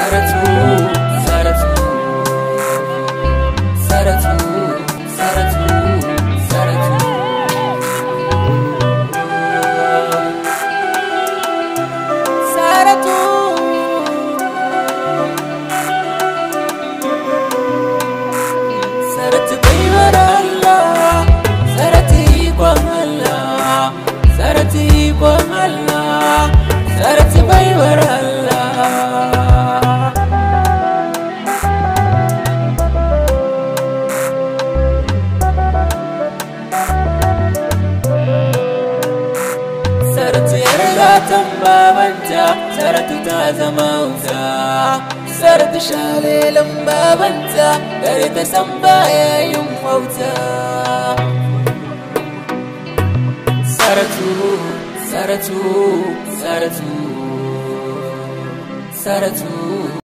saratu saratu saratu saratu saratu saratu saratu baiwar Allah saratu ikon Allah saratu ikon Allah saratu baiwar Allah saratu yar gatan babanta saratu ta zama wuta. Saratu shalelin babanta gare ta san baya yin wauta. Saratu saratu saratu saratu.